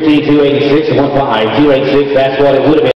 286, 286, that's what it would have been.